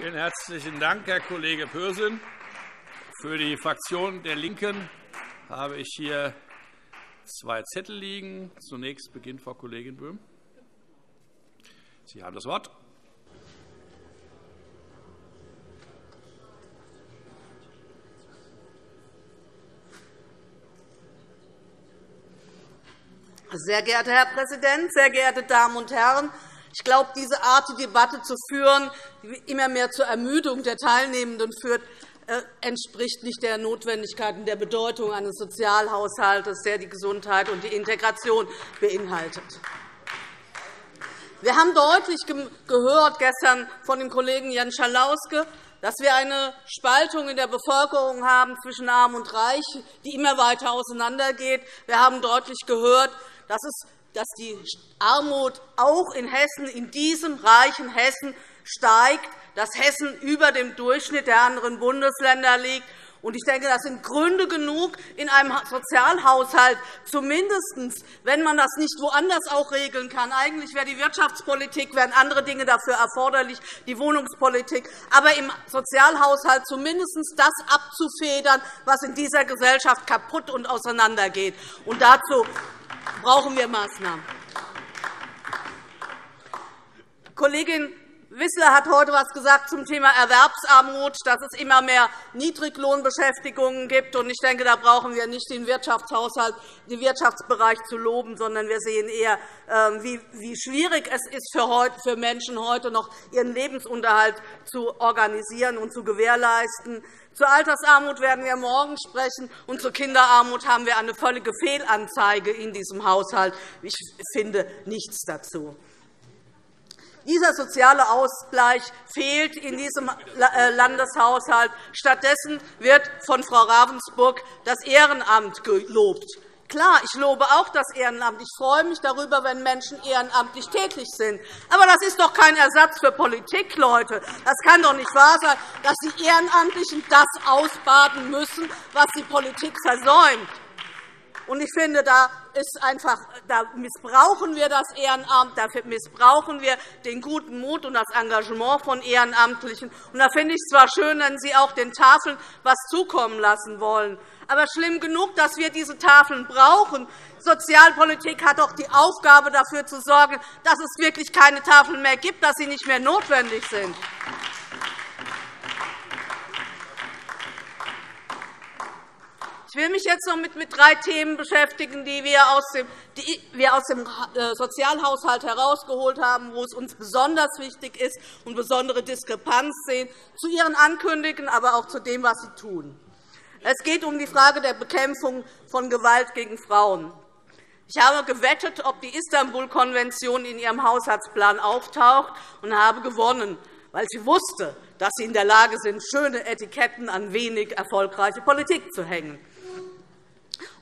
Vielen herzlichen Dank, Herr Kollege Pürsün. Für die Fraktion der LINKEN habe ich hier zwei Zettel liegen. Zunächst beginnt Frau Kollegin Böhm. Sie haben das Wort. Sehr geehrter Herr Präsident, sehr geehrte Damen und Herren! Ich glaube, diese Art, die Debatte zu führen, die immer mehr zur Ermüdung der Teilnehmenden führt, äh, entspricht nicht der Notwendigkeit und der Bedeutung eines Sozialhaushalts, der die Gesundheit und die Integration beinhaltet. Wir haben deutlich gehört gestern von dem Kollegen Jan Schalauske, dass wir eine Spaltung in der Bevölkerung haben zwischen Arm und Reich, die immer weiter auseinandergeht. Wir haben deutlich gehört, dass, es, dass die Armut auch in Hessen, in diesem reichen Hessen, steigt, dass Hessen über dem Durchschnitt der anderen Bundesländer liegt. Ich denke, das sind Gründe genug, in einem Sozialhaushalt zumindest, wenn man das nicht woanders auch regeln kann. Eigentlich wäre die Wirtschaftspolitik, wären andere Dinge dafür erforderlich, die Wohnungspolitik, aber im Sozialhaushalt zumindest das abzufedern, was in dieser Gesellschaft kaputt und auseinandergeht. Und dazu brauchen wir Maßnahmen. Kollegin Wissler hat heute etwas gesagt zum Thema Erwerbsarmut, dass es immer mehr Niedriglohnbeschäftigungen gibt. Ich denke, da brauchen wir nicht den Wirtschaftshaushalt, den Wirtschaftsbereich zu loben, sondern wir sehen eher, ähm, wie schwierig es ist für Menschen heute noch ihren Lebensunterhalt zu organisieren und zu gewährleisten. Zur Altersarmut werden wir morgen sprechen, und zur Kinderarmut haben wir eine völlige Fehlanzeige in diesem Haushalt. Ich finde nichts dazu. Dieser soziale Ausgleich fehlt in diesem äh, Landeshaushalt. Stattdessen wird von Frau Ravensburg das Ehrenamt gelobt. Klar, ich lobe auch das Ehrenamt. Ich freue mich darüber, wenn Menschen ehrenamtlich tätig sind. Aber das ist doch kein Ersatz für Politik, Leute. Das kann doch nicht wahr sein, dass die Ehrenamtlichen das ausbaden müssen, was die Politik versäumt. Und ich finde, da, ist einfach, da missbrauchen wir das Ehrenamt, da missbrauchen wir den guten Mut und das Engagement von Ehrenamtlichen. Und da finde ich es zwar schön, wenn Sie auch den Tafeln etwas zukommen lassen wollen. Aber schlimm genug, dass wir diese Tafeln brauchen. Sozialpolitik hat doch die Aufgabe, dafür zu sorgen, dass es wirklich keine Tafeln mehr gibt, dass sie nicht mehr notwendig sind. Ich will mich jetzt noch mit, drei Themen beschäftigen, die wir aus dem, äh, Sozialhaushalt herausgeholt haben, wo es uns besonders wichtig ist und besondere Diskrepanz sehen zu Ihren Ankündigungen, aber auch zu dem, was Sie tun. Es geht um die Frage der Bekämpfung von Gewalt gegen Frauen. Ich habe gewettet, ob die Istanbul-Konvention in Ihrem Haushaltsplan auftaucht, und habe gewonnen, weil ich wusste, dass Sie in der Lage sind, schöne Etiketten an wenig erfolgreiche Politik zu hängen.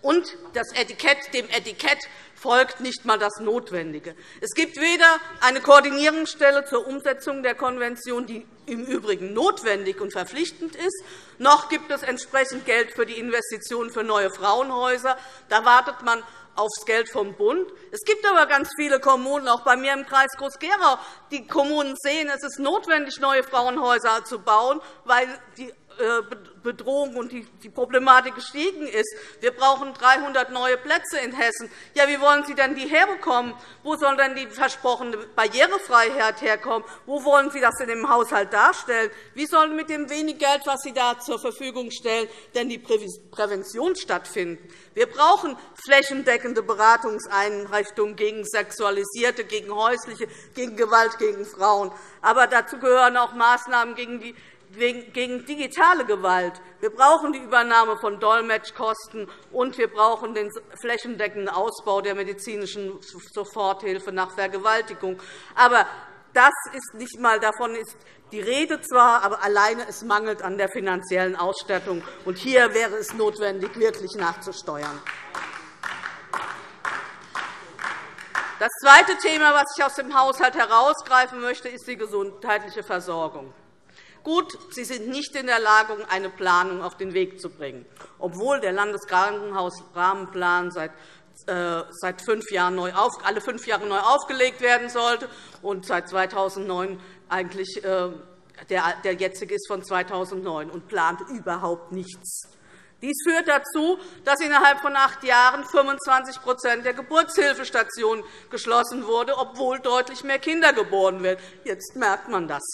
Und das Etikett, dem Etikett folgt nicht einmal das Notwendige. Es gibt weder eine Koordinierungsstelle zur Umsetzung der Konvention, die im Übrigen notwendig und verpflichtend ist, noch gibt es entsprechend Geld für die Investitionen für neue Frauenhäuser. Da wartet man auf das Geld vom Bund. Es gibt aber ganz viele Kommunen, auch bei mir im Kreis Groß-Gerau, die Kommunen sehen, es ist notwendig, neue Frauenhäuser zu bauen, weil die Bedrohung und die Problematik gestiegen ist. Wir brauchen 300 neue Plätze in Hessen. Ja, wie wollen Sie denn die herbekommen? Wo soll denn die versprochene Barrierefreiheit herkommen? Wo wollen Sie das denn im Haushalt darstellen? Wie soll mit dem wenig Geld, das Sie da zur Verfügung stellen, denn die Prävention stattfinden? Wir brauchen flächendeckende Beratungseinrichtungen gegen sexualisierte, gegen häusliche, gegen Gewalt gegen Frauen. Aber dazu gehören auch Maßnahmen gegen die gegen digitale Gewalt. Wir brauchen die Übernahme von Dolmetschkosten, und wir brauchen den flächendeckenden Ausbau der medizinischen Soforthilfe nach Vergewaltigung. Aber das ist nicht einmal davon ist die Rede zwar, aber alleine es mangelt an der finanziellen Ausstattung. Und hier wäre es notwendig, wirklich nachzusteuern. Das zweite Thema, das ich aus dem Haushalt herausgreifen möchte, ist die gesundheitliche Versorgung. Gut, Sie sind nicht in der Lage, eine Planung auf den Weg zu bringen, obwohl der Landeskrankenhausrahmenplan seit äh, seit fünf Jahren neu auf, alle fünf Jahre neu aufgelegt werden sollte und seit 2009 eigentlich äh, der jetzige ist von 2009 und plant überhaupt nichts. Dies führt dazu, dass innerhalb von acht Jahren 25% der Geburtshilfestationen geschlossen wurden, obwohl deutlich mehr Kinder geboren werden. Jetzt merkt man das.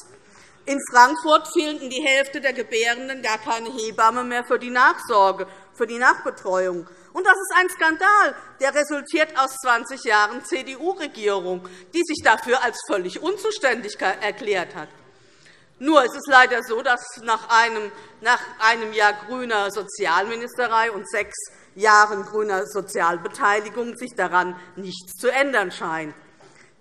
In Frankfurt fehlten die Hälfte der Gebärenden gar keine Hebamme mehr für die Nachsorge, für die Nachbetreuung. Und das ist ein Skandal, der resultiert aus 20 Jahren CDU-Regierung, die sich dafür als völlig unzuständig erklärt hat. Nur ist es leider so, dass nach einem, nach einem Jahr grüner Sozialministerei und sechs Jahren grüner Sozialbeteiligung sich daran nichts zu ändern scheint.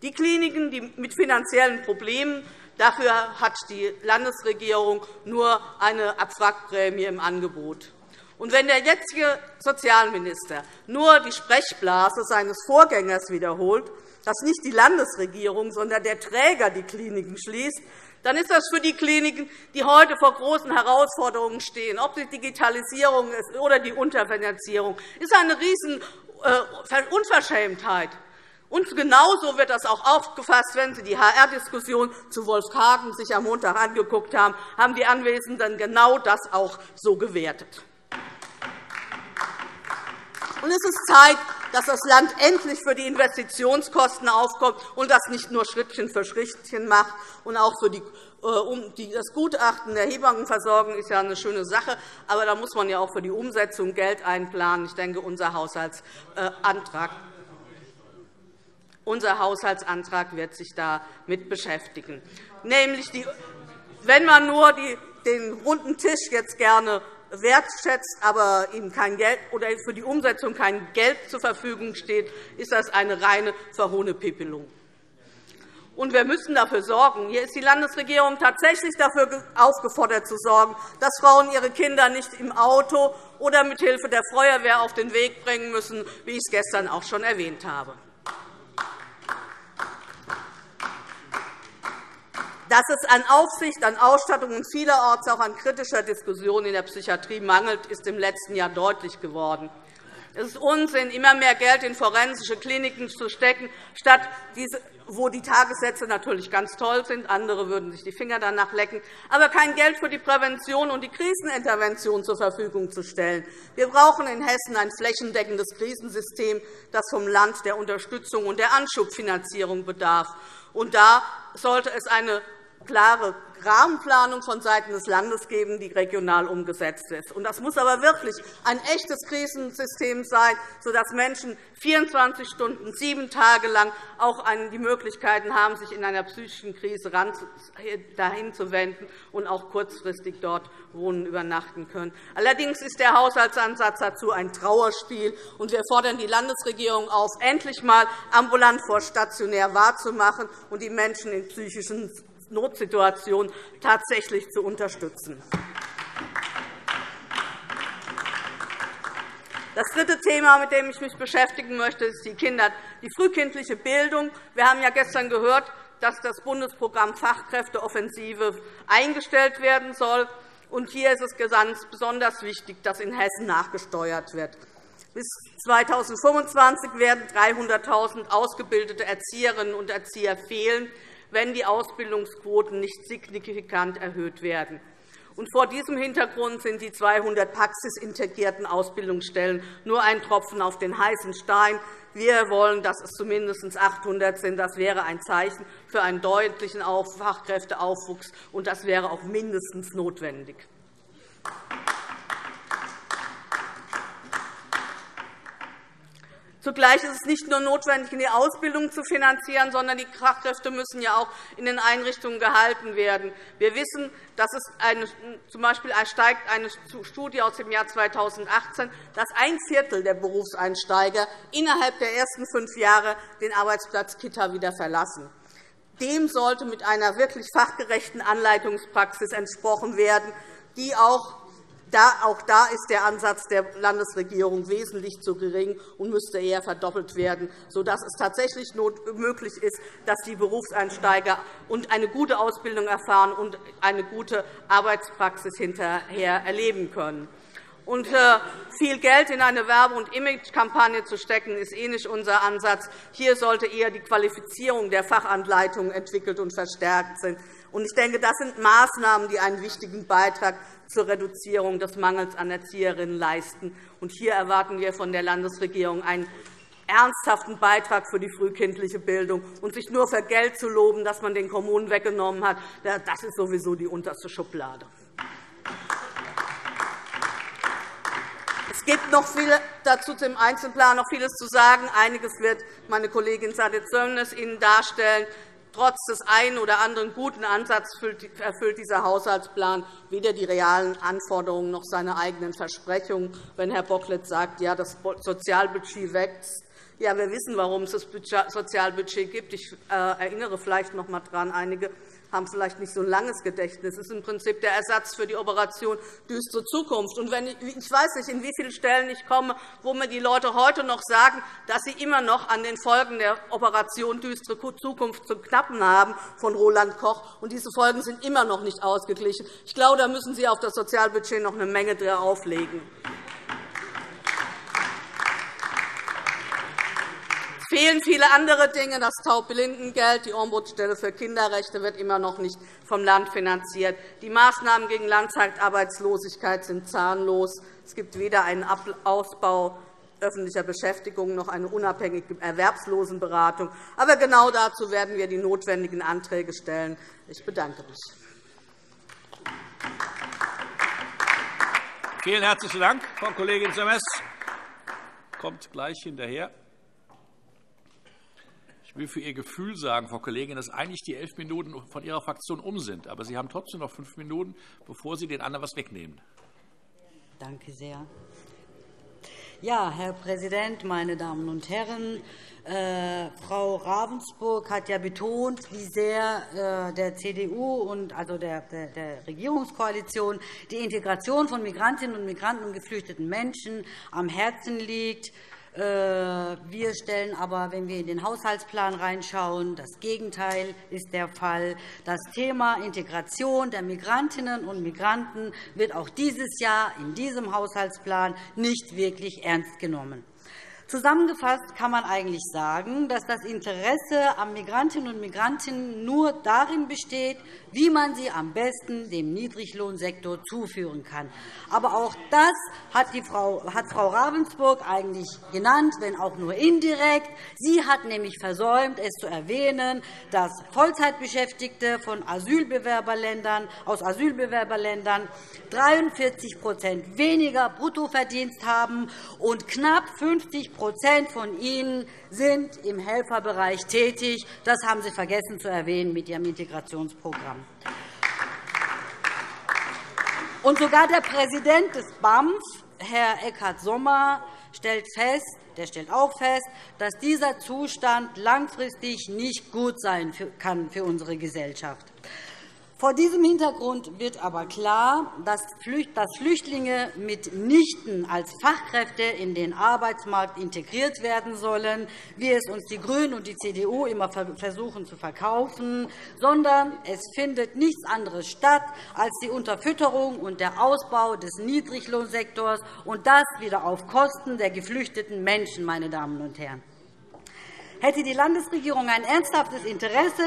Die Kliniken die mit finanziellen Problemen dafür hat die Landesregierung nur eine Abwrackprämie im Angebot. Und wenn der jetzige Sozialminister nur die Sprechblase seines Vorgängers wiederholt, dass nicht die Landesregierung, sondern der Träger die Kliniken schließt, dann ist das für die Kliniken, die heute vor großen Herausforderungen stehen, ob die Digitalisierung ist oder die Unterfinanzierung, ist eine riesen äh, Unverschämtheit. Und genauso wird das auch aufgefasst, wenn Sie die HR-Diskussion zu Wolf Kagen sich am Montag angeguckt haben, haben die Anwesenden genau das auch so gewertet. Und es ist Zeit, dass das Land endlich für die Investitionskosten aufkommt und das nicht nur Schrittchen für Schrittchen macht. Und auch für die, äh, das Gutachten der Hebammenversorgung ist ja eine schöne Sache, aber da muss man ja auch für die Umsetzung Geld einplanen. Ich denke, unser Haushaltsantrag unser Haushaltsantrag wird sich damit beschäftigen. Nämlich die, wenn man nur den runden Tisch jetzt gerne wertschätzt, aber ihm kein Geld oder für die Umsetzung kein Geld zur Verfügung steht, ist das eine reine Verhohnepippelung. Und wir müssen dafür sorgen. Hier ist die Landesregierung tatsächlich dafür aufgefordert, zu sorgen, dass Frauen ihre Kinder nicht im Auto oder mit Hilfe der Feuerwehr auf den Weg bringen müssen, wie ich es gestern auch schon erwähnt habe. Dass es an Aufsicht, an Ausstattung und vielerorts auch an kritischer Diskussion in der Psychiatrie mangelt, ist im letzten Jahr deutlich geworden. Es ist Unsinn, immer mehr Geld in forensische Kliniken zu stecken, statt diese, wo die Tagessätze natürlich ganz toll sind. Andere würden sich die Finger danach lecken, aber kein Geld für die Prävention und die Krisenintervention zur Verfügung zu stellen. Wir brauchen in Hessen ein flächendeckendes Krisensystem, das vom Land der Unterstützung und der Anschubfinanzierung bedarf. Und da sollte es eine klare Rahmenplanung vonseiten des Landes geben, die regional umgesetzt ist. Das muss aber wirklich ein echtes Krisensystem sein, sodass Menschen 24 Stunden, sieben Tage lang auch die Möglichkeiten haben, sich in einer psychischen Krise dahin zu wenden und auch kurzfristig dort wohnen, übernachten können. Allerdings ist der Haushaltsansatz dazu ein Trauerspiel. und Wir fordern die Landesregierung auf, endlich einmal ambulant vor stationär wahrzumachen und die Menschen in psychischen Notsituation tatsächlich zu unterstützen. Das dritte Thema, mit dem ich mich beschäftigen möchte, ist die, Kinder, die frühkindliche Bildung. Wir haben ja gestern gehört, dass das Bundesprogramm Fachkräfteoffensive eingestellt werden soll. Und hier ist es besonders wichtig, dass in Hessen nachgesteuert wird. Bis 2025 werden 300.000 ausgebildete Erzieherinnen und Erzieher fehlen wenn die Ausbildungsquoten nicht signifikant erhöht werden. vor diesem Hintergrund sind die 200 praxisintegrierten Ausbildungsstellen nur ein Tropfen auf den heißen Stein. Wir wollen, dass es zumindest 800 sind. Das wäre ein Zeichen für einen deutlichen Fachkräfteaufwuchs, und das wäre auch mindestens notwendig. Zugleich ist es nicht nur notwendig, die Ausbildung zu finanzieren, sondern die Fachkräfte müssen ja auch in den Einrichtungen gehalten werden. Wir wissen, dass es eine, z. B. steigt eine Studie aus dem Jahr 2018, dass ein Viertel der Berufseinsteiger innerhalb der ersten fünf Jahre den Arbeitsplatz Kita wieder verlassen. Dem sollte mit einer wirklich fachgerechten Anleitungspraxis entsprochen werden, die auch auch da ist der Ansatz der Landesregierung wesentlich zu gering und müsste eher verdoppelt werden, sodass es tatsächlich möglich ist, dass die Berufseinsteiger eine gute Ausbildung erfahren und eine gute Arbeitspraxis hinterher erleben können. Und äh, viel Geld in eine Werbe- und Imagekampagne zu stecken, ist eh nicht unser Ansatz. Hier sollte eher die Qualifizierung der Fachanleitungen entwickelt und verstärkt sein. Ich denke, das sind Maßnahmen, die einen wichtigen Beitrag zur Reduzierung des Mangels an Erzieherinnen leisten. Hier erwarten wir von der Landesregierung einen ernsthaften Beitrag für die frühkindliche Bildung. Und sich nur für Geld zu loben, das man den Kommunen weggenommen hat, das ist sowieso die unterste Schublade. Es gibt noch viel dazu zum Einzelplan noch vieles zu sagen. Einiges wird meine Kollegin Sadie Zöllnes Ihnen darstellen. Trotz des einen oder anderen guten Ansatzes erfüllt dieser Haushaltsplan weder die realen Anforderungen noch seine eigenen Versprechungen. Wenn Herr Bocklet sagt, ja, das Sozialbudget wächst, ja, wir wissen, warum es das Sozialbudget gibt. Ich äh, erinnere vielleicht noch einmal daran, einige haben vielleicht nicht so ein langes Gedächtnis. Es ist im Prinzip der Ersatz für die Operation Düstere Zukunft. Und wenn ich, ich weiß nicht, in wie viele Stellen ich komme, wo mir die Leute heute noch sagen, dass sie immer noch an den Folgen der Operation Düstere Zukunft zu knappen haben von Roland Koch. Und diese Folgen sind immer noch nicht ausgeglichen. Ich glaube, da müssen Sie auf das Sozialbudget noch eine Menge drauflegen. Fehlen viele andere Dinge. Das Taubblindengeld, die Ombudsstelle für Kinderrechte wird immer noch nicht vom Land finanziert. Die Maßnahmen gegen Langzeitarbeitslosigkeit sind zahnlos. Es gibt weder einen Ausbau öffentlicher Beschäftigung noch eine unabhängige Erwerbslosenberatung. Aber genau dazu werden wir die notwendigen Anträge stellen. Ich bedanke mich. Vielen herzlichen Dank, Frau Kollegin Semmes. Kommt gleich hinterher. Ich will für Ihr Gefühl sagen, Frau Kollegin, dass eigentlich die elf Minuten von Ihrer Fraktion um sind. Aber Sie haben trotzdem noch fünf Minuten, bevor Sie den anderen etwas wegnehmen. Danke sehr. Ja, Herr Präsident, meine Damen und Herren! Äh, Frau Ravensburg hat ja betont, wie sehr äh, der CDU und also der, der, der, Regierungskoalition die Integration von Migrantinnen und Migranten und geflüchteten Menschen am Herzen liegt. Äh, wir stellen aber, wenn wir in den Haushaltsplan reinschauen, das Gegenteil ist der Fall. Das Thema Integration der Migrantinnen und Migranten wird auch dieses Jahr in diesem Haushaltsplan nicht wirklich ernst genommen. Zusammengefasst kann man eigentlich sagen, dass das Interesse an Migrantinnen und Migranten nur darin besteht, wie man sie am besten dem Niedriglohnsektor zuführen kann. Aber auch das hat, Frau, hat Frau Ravensburg eigentlich genannt, wenn auch nur indirekt. Sie hat nämlich versäumt, es zu erwähnen, dass Vollzeitbeschäftigte von Asylbewerberländern, aus Asylbewerberländern 43% weniger Bruttoverdienst haben und knapp 50 von ihnen sind im Helferbereich tätig. Das haben Sie vergessen zu erwähnen mit Ihrem Integrationsprogramm. Und sogar der Präsident des BAMF, Herr Eckhard Sommer, stellt fest, der stellt auch fest, dass dieser Zustand langfristig nicht gut sein kann für unsere Gesellschaft. Vor diesem Hintergrund wird aber klar, dass Flüchtlinge mitnichten als Fachkräfte in den Arbeitsmarkt integriert werden sollen, wie es uns die GRÜNEN und die CDU immer versuchen zu verkaufen, sondern es findet nichts anderes statt als die Unterfütterung und der Ausbau des Niedriglohnsektors, und das wieder auf Kosten der geflüchteten Menschen. Meine Damen und Herren. Hätte die Landesregierung ein ernsthaftes Interesse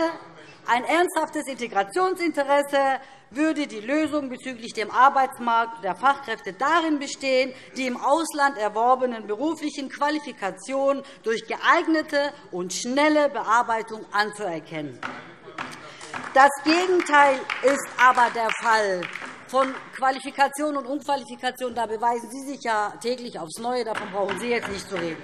ein ernsthaftes Integrationsinteresse würde die Lösung bezüglich dem Arbeitsmarkt der Fachkräfte darin bestehen, die im Ausland erworbenen beruflichen Qualifikationen durch geeignete und schnelle Bearbeitung anzuerkennen. Das Gegenteil ist aber der Fall. Von Qualifikation und Unqualifikation da beweisen Sie sich ja täglich aufs Neue. Davon brauchen Sie jetzt nicht zu reden.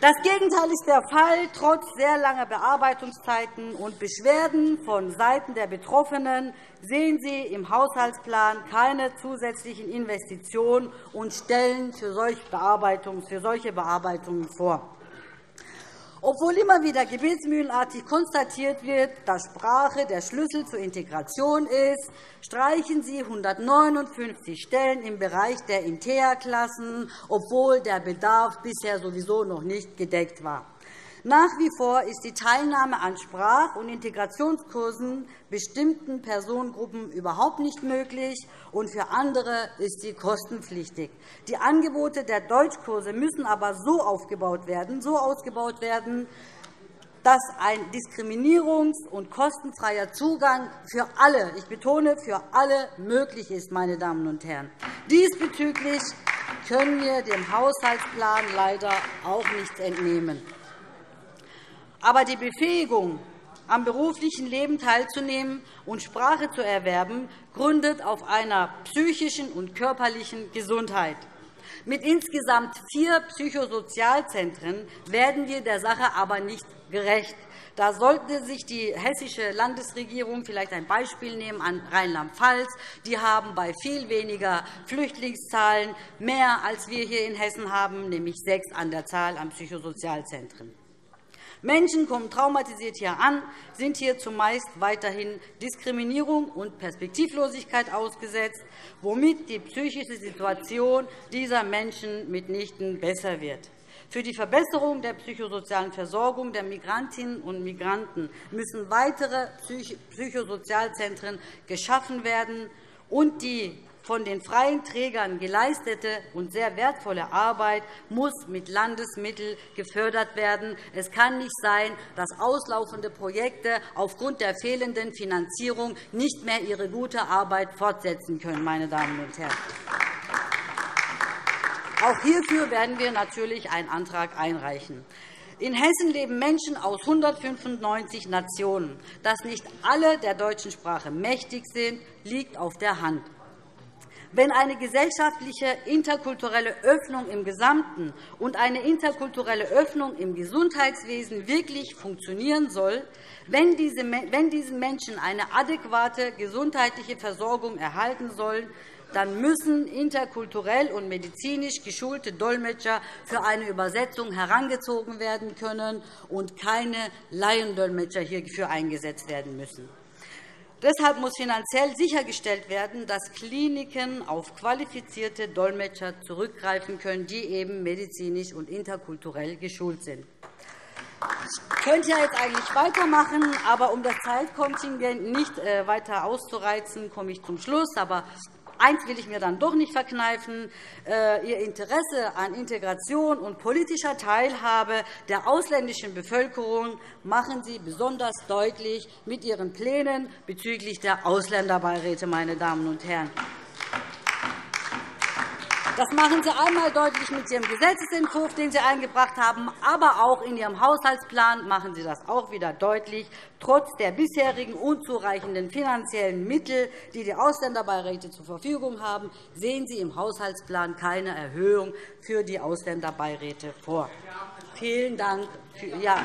Das Gegenteil ist der Fall. Trotz sehr langer Bearbeitungszeiten und Beschwerden von Seiten der Betroffenen sehen Sie im Haushaltsplan keine zusätzlichen Investitionen und Stellen für solche Bearbeitungen vor. Obwohl immer wieder gebetsmühlenartig konstatiert wird, dass Sprache der Schlüssel zur Integration ist, streichen Sie 159 Stellen im Bereich der Intea-Klassen, obwohl der Bedarf bisher sowieso noch nicht gedeckt war. Nach wie vor ist die Teilnahme an Sprach- und Integrationskursen bestimmten Personengruppen überhaupt nicht möglich, und für andere ist sie kostenpflichtig. Die Angebote der Deutschkurse müssen aber so aufgebaut werden, so ausgebaut werden, dass ein diskriminierungs- und kostenfreier Zugang für alle, ich betone, für alle möglich ist. Meine Damen und Herren. Diesbezüglich können wir dem Haushaltsplan leider auch nichts entnehmen. Aber die Befähigung, am beruflichen Leben teilzunehmen und Sprache zu erwerben, gründet auf einer psychischen und körperlichen Gesundheit. Mit insgesamt vier Psychosozialzentren werden wir der Sache aber nicht gerecht. Da sollte sich die hessische Landesregierung vielleicht ein Beispiel nehmen an Rheinland-Pfalz. Die haben bei viel weniger Flüchtlingszahlen mehr, als wir hier in Hessen haben, nämlich sechs an der Zahl an Psychosozialzentren. Menschen kommen traumatisiert hier an, sind hier zumeist weiterhin Diskriminierung und Perspektivlosigkeit ausgesetzt, womit die psychische Situation dieser Menschen mitnichten besser wird. Für die Verbesserung der psychosozialen Versorgung der Migrantinnen und Migranten müssen weitere Psychosozialzentren geschaffen werden, und die von den freien Trägern geleistete und sehr wertvolle Arbeit muss mit Landesmitteln gefördert werden. Es kann nicht sein, dass auslaufende Projekte aufgrund der fehlenden Finanzierung nicht mehr ihre gute Arbeit fortsetzen können. Meine Damen und Herren. Auch hierfür werden wir natürlich einen Antrag einreichen. In Hessen leben Menschen aus 195 Nationen. Dass nicht alle der deutschen Sprache mächtig sind, liegt auf der Hand. Wenn eine gesellschaftliche interkulturelle Öffnung im Gesamten und eine interkulturelle Öffnung im Gesundheitswesen wirklich funktionieren soll, wenn diesen Menschen eine adäquate gesundheitliche Versorgung erhalten sollen, dann müssen interkulturell und medizinisch geschulte Dolmetscher für eine Übersetzung herangezogen werden können und keine Laiendolmetscher hierfür eingesetzt werden müssen. Deshalb muss finanziell sichergestellt werden, dass Kliniken auf qualifizierte Dolmetscher zurückgreifen können, die eben medizinisch und interkulturell geschult sind. Ich könnte ja jetzt eigentlich weitermachen, aber um das Zeitkontingent nicht äh, weiter auszureizen, komme ich zum Schluss. Aber Eins will ich mir dann doch nicht verkneifen. Äh, Ihr Interesse an Integration und politischer Teilhabe der ausländischen Bevölkerung machen Sie besonders deutlich mit Ihren Plänen bezüglich der Ausländerbeiräte. Meine Damen und Herren. Das machen Sie einmal deutlich mit Ihrem Gesetzentwurf, den Sie eingebracht haben, aber auch in Ihrem Haushaltsplan machen Sie das auch wieder deutlich. Trotz der bisherigen unzureichenden finanziellen Mittel, die die Ausländerbeiräte zur Verfügung haben, sehen Sie im Haushaltsplan keine Erhöhung für die Ausländerbeiräte vor. Vielen Dank. Ja,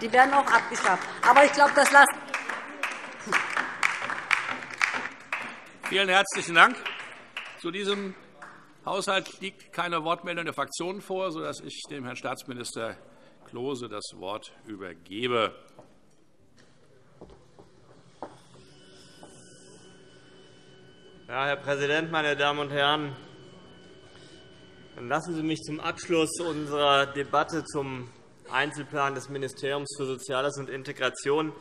die werden auch abgeschafft. Aber ich glaube, das lassen Vielen herzlichen Dank. Zu diesem Haushalt liegt keine Wortmeldung der Fraktionen vor, sodass ich dem Herrn Staatsminister Klose das Wort übergebe. Ja, Herr Präsident, meine Damen und Herren! Lassen Sie mich zum Abschluss unserer Debatte zum Einzelplan des Ministeriums für Soziales und Integration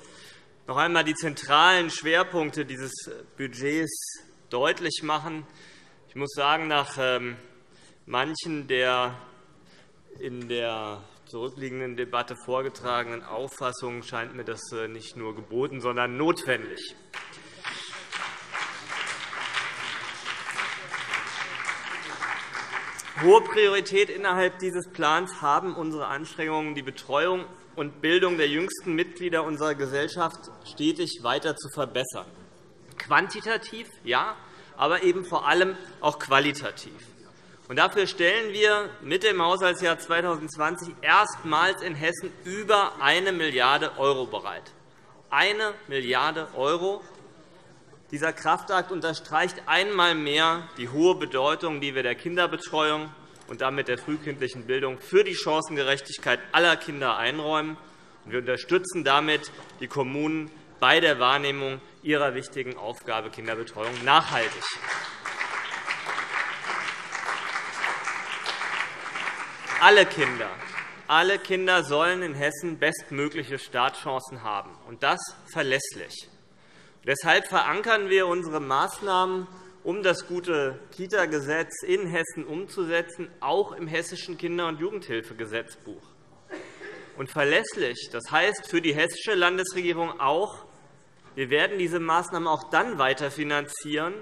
noch einmal die zentralen Schwerpunkte dieses Budgets deutlich machen. Ich muss sagen, nach ähm, manchen der in der zurückliegenden Debatte vorgetragenen Auffassungen scheint mir das äh, nicht nur geboten, sondern notwendig. Hohe Priorität innerhalb dieses Plans haben unsere Anstrengungen, die Betreuung und Bildung der jüngsten Mitglieder unserer Gesellschaft stetig weiter zu verbessern. Quantitativ, ja, aber eben vor allem auch qualitativ. Dafür stellen wir mit dem Haushaltsjahr 2020 erstmals in Hessen über 1 Milliarde € bereit. Eine Milliarde €. Dieser Kraftakt unterstreicht einmal mehr die hohe Bedeutung, die wir der Kinderbetreuung und damit der frühkindlichen Bildung für die Chancengerechtigkeit aller Kinder einräumen. Wir unterstützen damit die Kommunen bei der Wahrnehmung ihrer wichtigen Aufgabe Kinderbetreuung nachhaltig. Alle Kinder, alle Kinder sollen in Hessen bestmögliche Startchancen haben, und das verlässlich. Deshalb verankern wir unsere Maßnahmen, um das gute Kita-Gesetz in Hessen umzusetzen, auch im Hessischen Kinder- und Jugendhilfegesetzbuch. und verlässlich. Das heißt für die hessische Landesregierung auch, wir werden diese Maßnahmen auch dann weiterfinanzieren,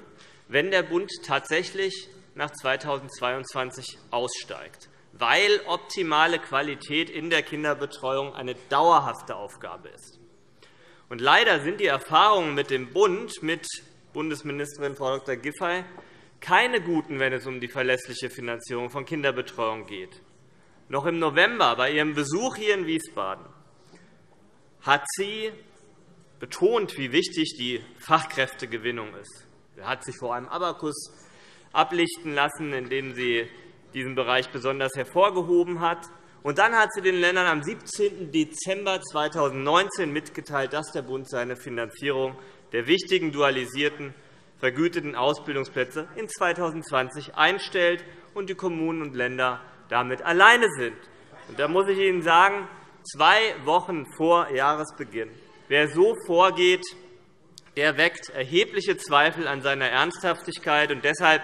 wenn der Bund tatsächlich nach 2022 aussteigt, weil optimale Qualität in der Kinderbetreuung eine dauerhafte Aufgabe ist. Und leider sind die Erfahrungen mit dem Bund, mit Bundesministerin Frau Dr. Giffey, keine guten, wenn es um die verlässliche Finanzierung von Kinderbetreuung geht. Noch im November bei ihrem Besuch hier in Wiesbaden hat sie betont, wie wichtig die Fachkräftegewinnung ist. Sie hat sich vor einem Abakus ablichten lassen, in dem sie diesen Bereich besonders hervorgehoben hat. Und dann hat sie den Ländern am 17. Dezember 2019 mitgeteilt, dass der Bund seine Finanzierung der wichtigen dualisierten vergüteten Ausbildungsplätze in 2020 einstellt und die Kommunen und Länder damit alleine sind. Da muss ich Ihnen sagen, zwei Wochen vor Jahresbeginn Wer so vorgeht, der weckt erhebliche Zweifel an seiner Ernsthaftigkeit. Und deshalb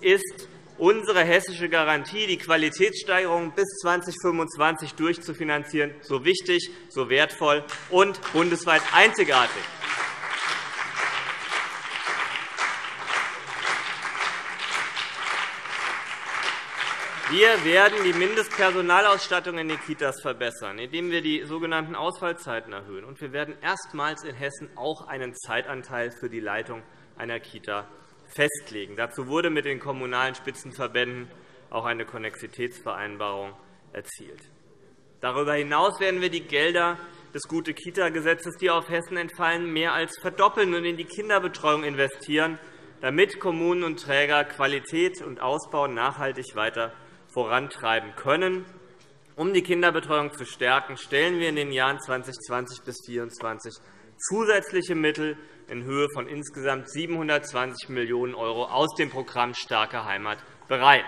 ist unsere hessische Garantie, die Qualitätssteigerung bis 2025 durchzufinanzieren, so wichtig, so wertvoll und bundesweit einzigartig. Wir werden die Mindestpersonalausstattung in den Kitas verbessern, indem wir die sogenannten Ausfallzeiten erhöhen. Und wir werden erstmals in Hessen auch einen Zeitanteil für die Leitung einer Kita festlegen. Dazu wurde mit den Kommunalen Spitzenverbänden auch eine Konnexitätsvereinbarung erzielt. Darüber hinaus werden wir die Gelder des Gute-Kita-Gesetzes, die auf Hessen entfallen, mehr als verdoppeln und in die Kinderbetreuung investieren, damit Kommunen und Träger Qualität und Ausbau nachhaltig weiter vorantreiben können. Um die Kinderbetreuung zu stärken, stellen wir in den Jahren 2020 bis 2024 zusätzliche Mittel in Höhe von insgesamt 720 Millionen € aus dem Programm Starke Heimat bereit.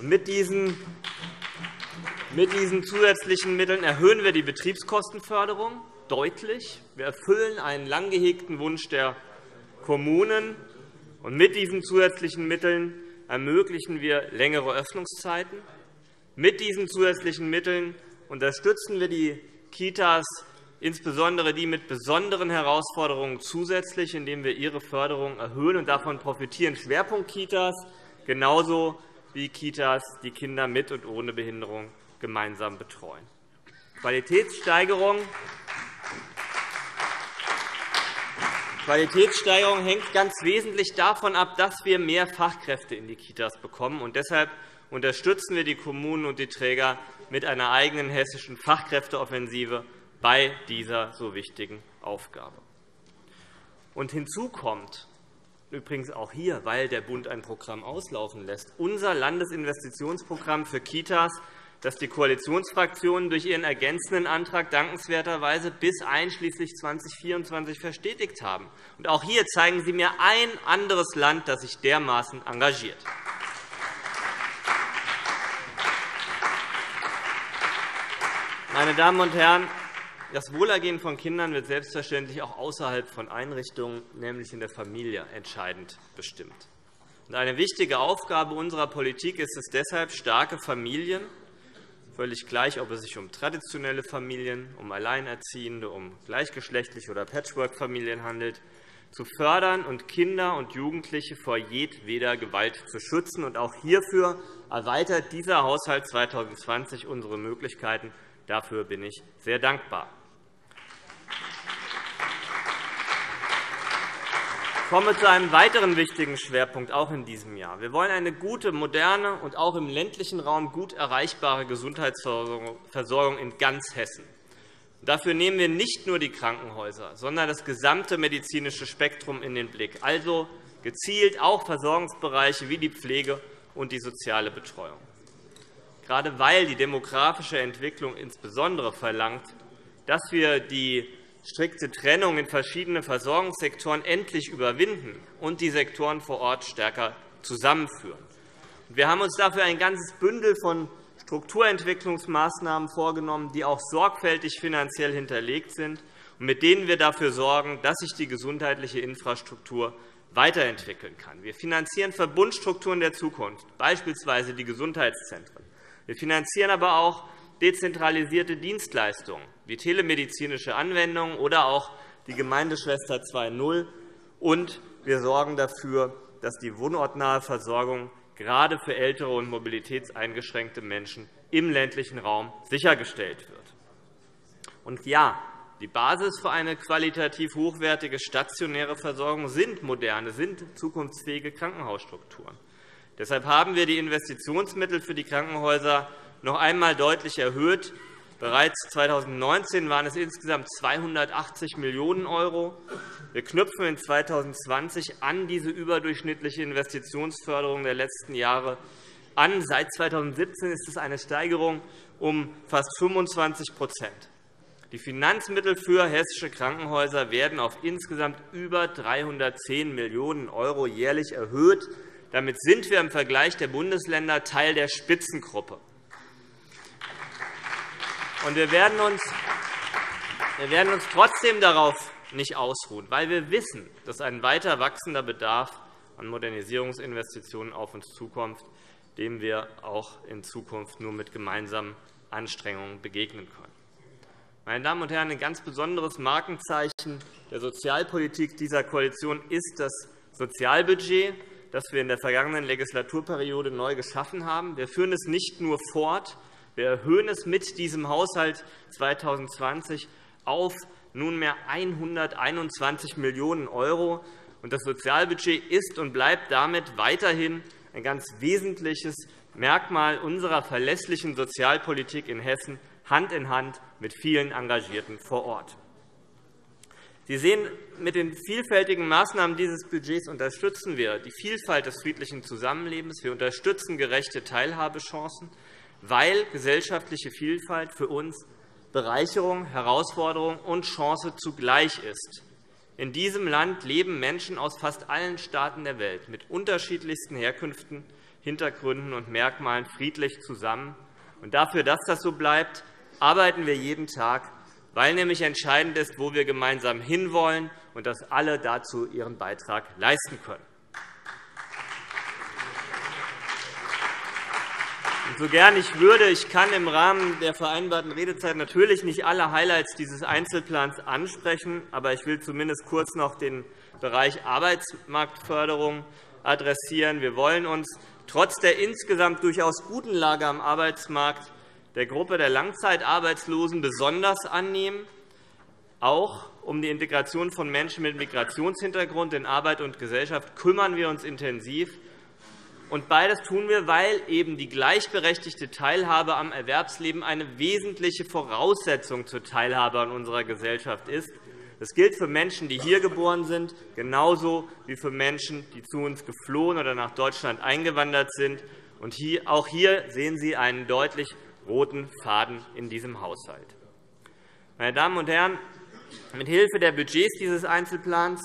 Mit diesen zusätzlichen Mitteln erhöhen wir die Betriebskostenförderung deutlich. Wir erfüllen einen lang gehegten Wunsch der Kommunen. mit diesen zusätzlichen Mitteln ermöglichen wir längere Öffnungszeiten. Mit diesen zusätzlichen Mitteln unterstützen wir die Kitas, insbesondere die mit besonderen Herausforderungen, zusätzlich, indem wir ihre Förderung erhöhen. Und davon profitieren Schwerpunktkitas genauso wie Kitas, die Kinder mit und ohne Behinderung gemeinsam betreuen. Qualitätssteigerung Qualitätssteigerung hängt ganz wesentlich davon ab, dass wir mehr Fachkräfte in die Kitas bekommen. Und deshalb unterstützen wir die Kommunen und die Träger mit einer eigenen hessischen Fachkräfteoffensive bei dieser so wichtigen Aufgabe. Und hinzu kommt, übrigens auch hier, weil der Bund ein Programm auslaufen lässt, unser Landesinvestitionsprogramm für Kitas das die Koalitionsfraktionen durch ihren ergänzenden Antrag dankenswerterweise bis einschließlich 2024 verstetigt haben. auch hier zeigen Sie mir ein anderes Land, das sich dermaßen engagiert. Meine Damen und Herren, das Wohlergehen von Kindern wird selbstverständlich auch außerhalb von Einrichtungen, nämlich in der Familie, entscheidend bestimmt. Eine wichtige Aufgabe unserer Politik ist es deshalb, starke Familien völlig gleich, ob es sich um traditionelle Familien, um Alleinerziehende, um gleichgeschlechtliche oder Patchwork-Familien handelt, zu fördern und Kinder und Jugendliche vor jedweder Gewalt zu schützen. auch hierfür erweitert dieser Haushalt 2020 unsere Möglichkeiten. Dafür bin ich sehr dankbar. Komme zu einem weiteren wichtigen Schwerpunkt auch in diesem Jahr. Wir wollen eine gute, moderne und auch im ländlichen Raum gut erreichbare Gesundheitsversorgung in ganz Hessen. Dafür nehmen wir nicht nur die Krankenhäuser, sondern das gesamte medizinische Spektrum in den Blick, also gezielt auch Versorgungsbereiche wie die Pflege und die soziale Betreuung. Gerade weil die demografische Entwicklung insbesondere verlangt, dass wir die strikte Trennung in verschiedene Versorgungssektoren endlich überwinden und die Sektoren vor Ort stärker zusammenführen. Wir haben uns dafür ein ganzes Bündel von Strukturentwicklungsmaßnahmen vorgenommen, die auch sorgfältig finanziell hinterlegt sind und mit denen wir dafür sorgen, dass sich die gesundheitliche Infrastruktur weiterentwickeln kann. Wir finanzieren Verbundstrukturen der Zukunft, beispielsweise die Gesundheitszentren. Wir finanzieren aber auch dezentralisierte Dienstleistungen wie telemedizinische Anwendungen oder auch die Gemeindeschwester 2.0. Und wir sorgen dafür, dass die wohnortnahe Versorgung gerade für ältere und mobilitätseingeschränkte Menschen im ländlichen Raum sichergestellt wird. Und ja, die Basis für eine qualitativ hochwertige stationäre Versorgung sind moderne, sind zukunftsfähige Krankenhausstrukturen. Deshalb haben wir die Investitionsmittel für die Krankenhäuser noch einmal deutlich erhöht. Bereits 2019 waren es insgesamt 280 Millionen €. Wir knüpfen in 2020 an diese überdurchschnittliche Investitionsförderung der letzten Jahre an. Seit 2017 ist es eine Steigerung um fast 25% die Finanzmittel für hessische Krankenhäuser werden auf insgesamt über 310 Millionen € jährlich erhöht. Damit sind wir im Vergleich der Bundesländer Teil der Spitzengruppe. Wir werden uns wir werden uns trotzdem darauf nicht ausruhen, weil wir wissen, dass ein weiter wachsender Bedarf an Modernisierungsinvestitionen auf uns zukommt, dem wir auch in Zukunft nur mit gemeinsamen Anstrengungen begegnen können. Meine Damen und Herren, ein ganz besonderes Markenzeichen der Sozialpolitik dieser Koalition ist das Sozialbudget, das wir in der vergangenen Legislaturperiode neu geschaffen haben. Wir führen es nicht nur fort, wir erhöhen es mit diesem Haushalt 2020 auf nunmehr 121 Millionen €. Das Sozialbudget ist und bleibt damit weiterhin ein ganz wesentliches Merkmal unserer verlässlichen Sozialpolitik in Hessen Hand in Hand mit vielen Engagierten vor Ort. Sie sehen, mit den vielfältigen Maßnahmen dieses Budgets unterstützen wir die Vielfalt des friedlichen Zusammenlebens. Wir unterstützen gerechte Teilhabechancen, weil gesellschaftliche Vielfalt für uns Bereicherung, Herausforderung und Chance zugleich ist. In diesem Land leben Menschen aus fast allen Staaten der Welt mit unterschiedlichsten Herkünften, Hintergründen und Merkmalen friedlich zusammen. Und dafür, dass das so bleibt, arbeiten wir jeden Tag, weil nämlich entscheidend ist, wo wir gemeinsam hinwollen und dass alle dazu ihren Beitrag leisten können. So gern ich würde, ich kann im Rahmen der vereinbarten Redezeit natürlich nicht alle Highlights dieses Einzelplans ansprechen, aber ich will zumindest kurz noch den Bereich Arbeitsmarktförderung adressieren. Wir wollen uns trotz der insgesamt durchaus guten Lage am Arbeitsmarkt der Gruppe der Langzeitarbeitslosen besonders annehmen. Auch um die Integration von Menschen mit Migrationshintergrund in Arbeit und Gesellschaft kümmern wir uns intensiv. Und beides tun wir, weil eben die gleichberechtigte Teilhabe am Erwerbsleben eine wesentliche Voraussetzung zur Teilhabe an unserer Gesellschaft ist. Das gilt für Menschen, die hier geboren sind, genauso wie für Menschen, die zu uns geflohen oder nach Deutschland eingewandert sind. auch hier sehen Sie einen deutlich roten Faden in diesem Haushalt. Meine Damen und Herren, mit Hilfe der Budgets dieses Einzelplans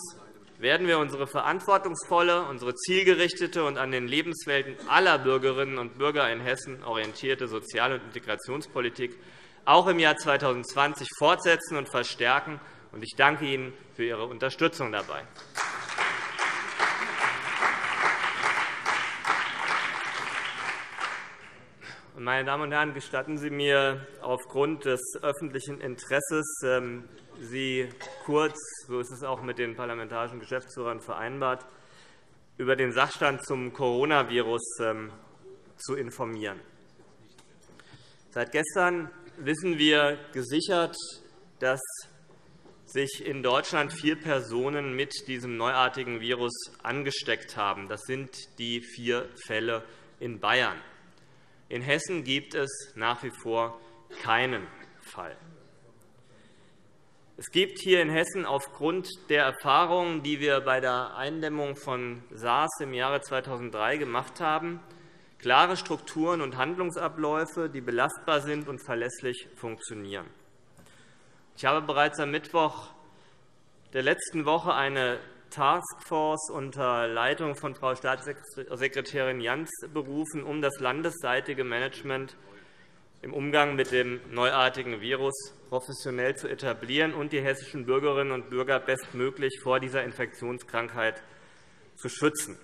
werden wir unsere verantwortungsvolle, unsere zielgerichtete und an den Lebenswelten aller Bürgerinnen und Bürger in Hessen orientierte Sozial- und Integrationspolitik auch im Jahr 2020 fortsetzen und verstärken. Ich danke Ihnen für Ihre Unterstützung dabei. Meine Damen und Herren, gestatten Sie mir aufgrund des öffentlichen Interesses, ähm, Sie kurz, so ist es auch mit den parlamentarischen Geschäftsführern vereinbart, über den Sachstand zum Coronavirus ähm, zu informieren. Seit gestern wissen wir gesichert, dass sich in Deutschland vier Personen mit diesem neuartigen Virus angesteckt haben. Das sind die vier Fälle in Bayern. In Hessen gibt es nach wie vor keinen Fall. Es gibt hier in Hessen aufgrund der Erfahrungen, die wir bei der Eindämmung von SARS im Jahre 2003 gemacht haben, klare Strukturen und Handlungsabläufe, die belastbar sind und verlässlich funktionieren. Ich habe bereits am Mittwoch der letzten Woche eine Taskforce unter Leitung von Frau Staatssekretärin Jans berufen, um das landesseitige Management im Umgang mit dem neuartigen Virus professionell zu etablieren und die hessischen Bürgerinnen und Bürger bestmöglich vor dieser Infektionskrankheit zu schützen.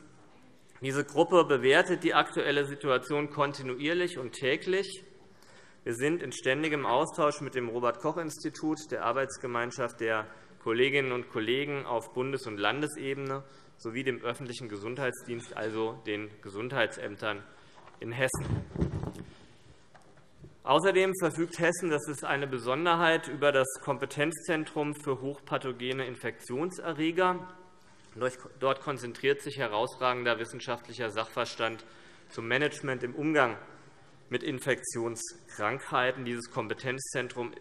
Diese Gruppe bewertet die aktuelle Situation kontinuierlich und täglich. Wir sind in ständigem Austausch mit dem Robert-Koch-Institut, der Arbeitsgemeinschaft der Kolleginnen und Kollegen auf Bundes- und Landesebene sowie dem öffentlichen Gesundheitsdienst, also den Gesundheitsämtern in Hessen. Außerdem verfügt Hessen, das ist eine Besonderheit, über das Kompetenzzentrum für hochpathogene Infektionserreger. Dort konzentriert sich herausragender wissenschaftlicher Sachverstand zum Management im Umgang mit Infektionskrankheiten. Dieses Kompetenzzentrum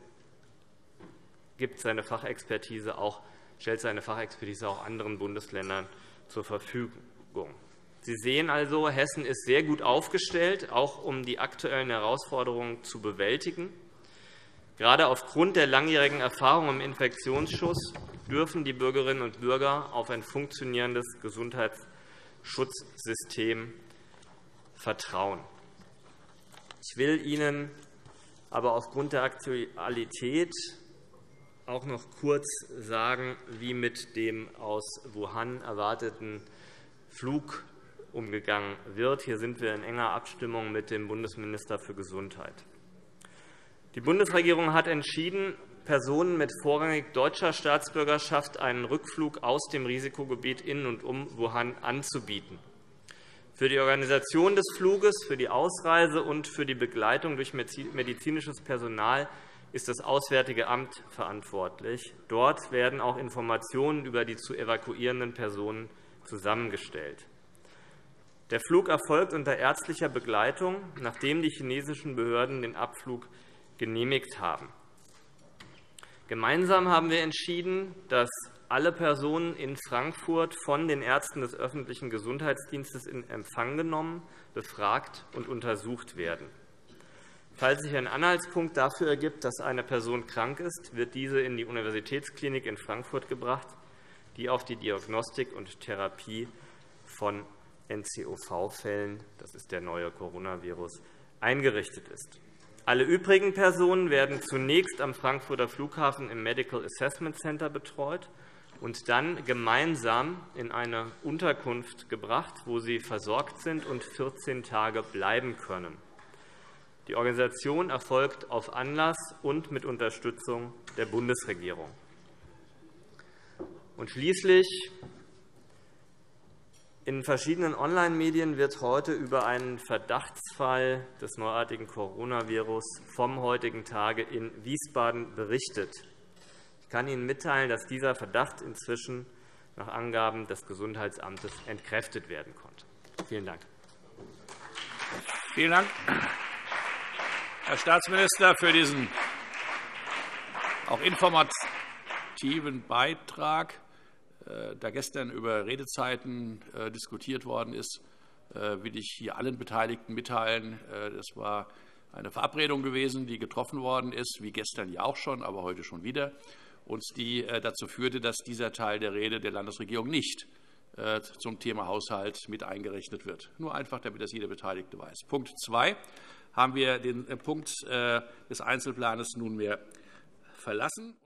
gibt seine Fachexpertise auch, stellt seine Fachexpertise auch anderen Bundesländern zur Verfügung. Sie sehen also, Hessen ist sehr gut aufgestellt, auch um die aktuellen Herausforderungen zu bewältigen. Gerade aufgrund der langjährigen Erfahrung im Infektionsschutz dürfen die Bürgerinnen und Bürger auf ein funktionierendes Gesundheitsschutzsystem vertrauen. Ich will Ihnen aber aufgrund der Aktualität auch noch kurz sagen, wie mit dem aus Wuhan erwarteten Flug umgegangen wird. Hier sind wir in enger Abstimmung mit dem Bundesminister für Gesundheit. Die Bundesregierung hat entschieden, Personen mit vorrangig deutscher Staatsbürgerschaft einen Rückflug aus dem Risikogebiet in und um Wuhan anzubieten. Für die Organisation des Fluges, für die Ausreise und für die Begleitung durch medizinisches Personal ist das Auswärtige Amt verantwortlich. Dort werden auch Informationen über die zu evakuierenden Personen zusammengestellt. Der Flug erfolgt unter ärztlicher Begleitung, nachdem die chinesischen Behörden den Abflug genehmigt haben. Gemeinsam haben wir entschieden, dass alle Personen in Frankfurt von den Ärzten des öffentlichen Gesundheitsdienstes in Empfang genommen, befragt und untersucht werden. Falls sich ein Anhaltspunkt dafür ergibt, dass eine Person krank ist, wird diese in die Universitätsklinik in Frankfurt gebracht, die auf die Diagnostik und Therapie von NCOV-Fällen, das ist der neue Coronavirus, eingerichtet ist. Alle übrigen Personen werden zunächst am Frankfurter Flughafen im Medical Assessment Center betreut und dann gemeinsam in eine Unterkunft gebracht, wo sie versorgt sind und 14 Tage bleiben können. Die Organisation erfolgt auf Anlass und mit Unterstützung der Bundesregierung. Und schließlich in verschiedenen Online-Medien wird heute über einen Verdachtsfall des neuartigen Coronavirus vom heutigen Tage in Wiesbaden berichtet. Ich kann Ihnen mitteilen, dass dieser Verdacht inzwischen nach Angaben des Gesundheitsamtes entkräftet werden konnte. Vielen Dank. Vielen Dank, Herr Staatsminister, für diesen auch informativen Beitrag. Äh, da gestern über Redezeiten äh, diskutiert worden ist, äh, will ich hier allen Beteiligten mitteilen. Das war eine Verabredung gewesen, die getroffen worden ist, wie gestern ja auch schon, aber heute schon wieder, und die dazu führte, dass dieser Teil der Rede der Landesregierung nicht zum Thema Haushalt mit eingerechnet wird. Nur einfach, damit das jeder Beteiligte weiß. Punkt 2 haben wir den Punkt des Einzelplans nunmehr verlassen.